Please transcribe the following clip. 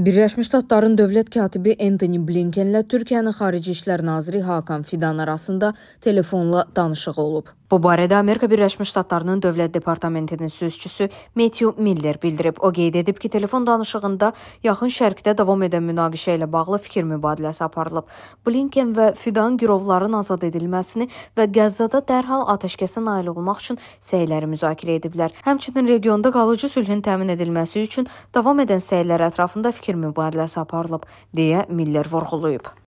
Birləşmiş Ştatların dövlət katibi Antony Blinkenlə Türkiyənin xarici İşlər naziri Hakan Fidan arasında telefonla danışığı olub. Bu barədə Amerika Birləşmiş Ştatlarının Dövlət Departamentinin sözçüsü Matthew Miller bildirib. O qeyd edib ki, telefon danışığında Yaxın Şərqdə davam edən münaqişə ilə bağlı fikir mübadiləsi aparılıb. Blinken və Fidan girovların azad edilməsini və Qəzzada dərhal atəşkəsə nail olmaq üçün səyləri müzakirə ediblər. Həmçinin regionda qalıcı sülhün təmin edilməsi üçün davam edən səylər ətrafında fikir mübadiləsi aparılıb, deyə Miller vurğulayıb.